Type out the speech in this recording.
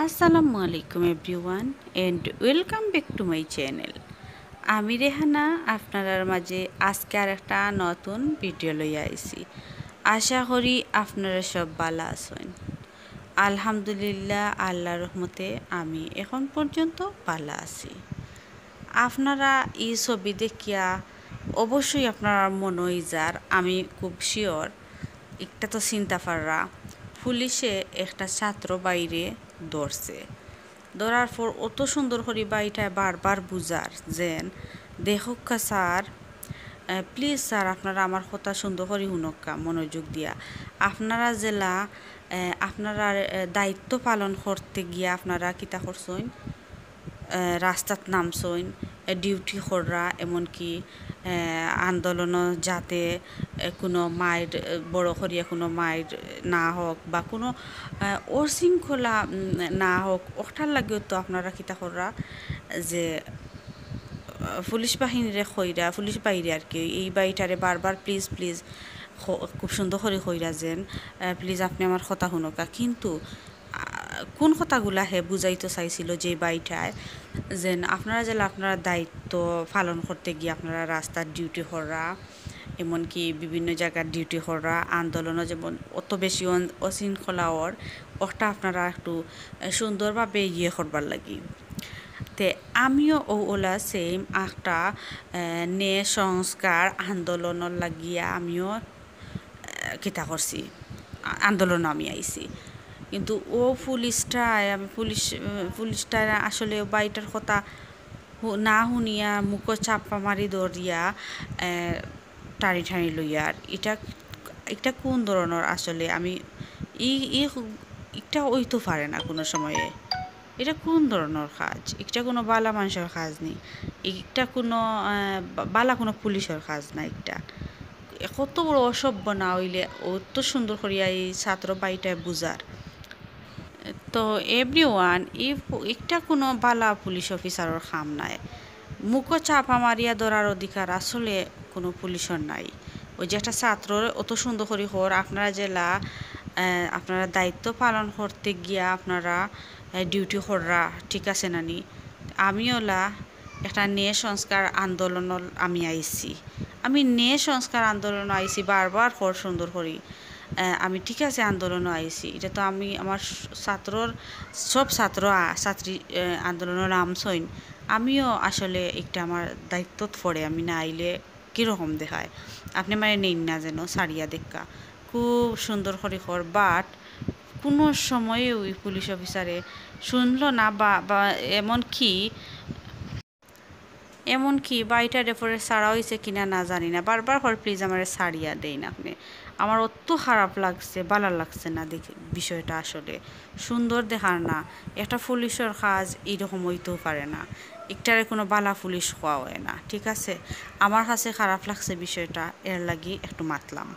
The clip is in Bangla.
আসসালামু আলাইকুম everyone and welcome back to my channel আমি রেহানা আপনার মাঝে আজকে আর একটা নতুন ভিডিও লই আইছি। আশা করি আপনারা সব ভালো আছেন। আলহামদুলিল্লাহ আল্লাহ রহমতে আমি এখন পর্যন্ত ভালো আছি। আপনারা এই ছবি দেখিয়া অবশ্যই আপনার মনে যার, আমি খুব শিওর একটা তো চিন্তা পাররা পুলিশে একটা ছাত্র বাইরে ধরছে ধরার পর অত সুন্দর করে বাড়িটায় বারবার বুঝার যেন দেখক্কা স্যার প্লিজ স্যার, আপনারা আমার কথা সুন্দর করে শুনক্কা মনোযোগ দিয়া। আপনারা জেলা আপনারা দায়িত্ব পালন করতে গিয়া আপনারা কিতা করছেন? রাস্তাত নামছইন ডিউটি কররা, এমনকি আন্দোলন যাতে কোনো মায়ের, বড় করিয়া কোনো মায়ের না হোক বা কোনো অশৃঙ্খলা না হোক ওটার লাগেও তো আপনারা কিতা কররা যে পুলিশ বাহিনীরে খইরা পুলিশ বাইরে আর কি, এই বাড়িটারে বারবার প্লিজ প্লিজ খুব সুন্দর করে কইরা যেন প্লিজ আপনি আমার কথা শুনকা। কিন্তু কোন কথাগুলা হে বুঝাইতে চাইছিল যে বাড়িটায় যেন আপনারা যেন আপনারা দায়িত্ব পালন করতে গিয়ে আপনারা রাস্তার ডিউটি করা এমনকি বিভিন্ন জায়গার ডিউটি করা আন্দোলনও যেমন অত বেশি অশৃঙ্খলা ওর ওটা আপনারা একটু সুন্দরভাবে ইয়ে করবার লাগি। তে আমিও ও ওলা সেম একটা নে সংস্কার আন্দোলনের লাগিয়া আমিও কিতা করছি, আন্দোলন আমি আইছি। কিন্তু ও পুলিশটায় আমি পুলিশ পুলিশটা আসলে বাড়িটার কথা না শুনিয়া মুখ চাপা মারি দরিয়া টানি টানি লইয়ার এটা এটা কোন ধরনের আসলে আমি, ই এটা ওইতো পারে না কোনো সময়ে। এটা কোন ধরনের কাজ? এটা কোনো বালা মানুষের কাজ নেই। এটা কোনো বালা কোনো পুলিশের কাজ না এটা। কত বড় অসভ্য না হইলে অত সুন্দর করিয়া এই ছাত্র বাড়িটায় বুঝার। তো এভরি ওয়ান একটা কোনো বালা পুলিশ অফিসারের খাম নাই। মুখো চাপা মারিয়া ধরার অধিকার আসলে কোনো পুলিশের নাই। ওই যে একটা ছাত্র অত সুন্দর করে হর আপনারা জেলা আপনারা দায়িত্ব পালন করতে গিয়া আপনারা ডিউটি হররা ঠিক আছে নানি আমিওলা একটা নে সংস্কার আন্দোলন আমি আইছি। আমি নে সংস্কার আন্দোলন আইছি, বারবার হর সুন্দর করি। আমি ঠিক আছে আন্দোলনও আইছি। এটা তো আমি, আমার ছাত্রর, সব ছাত্র, ছাত্রী আন্দোলনের নামছইন আমিও আসলে একটা আমার দায়িত্বত পড়ে। আমি না আইলে কীরকম দেখায়? আপনি মানে নেন না যেন, সারিয়া দেখা খুব সুন্দর করে কর বাট কোনো সময়ে ওই পুলিশ অফিসারে শুনলো না বা বা এমনকি এমনকি বাড়িটার এরপরে সারা হয়েছে কিনা না জানি না। বারবার হর প্লিজ আমার সারিয়া দেই না আপনি। আমার অত খারাপ লাগছে ভালো লাগছে না দেখে বিষয়টা আসলে। সুন্দর দেখার না, একটা পুলিশের কাজ এইরকম হইতেও পারে না। একটারে কোনো বালা পুলিশ হওয়া হয় না, ঠিক আছে? আমার কাছে খারাপ লাগছে বিষয়টা, এর লাগি একটু মাতলাম।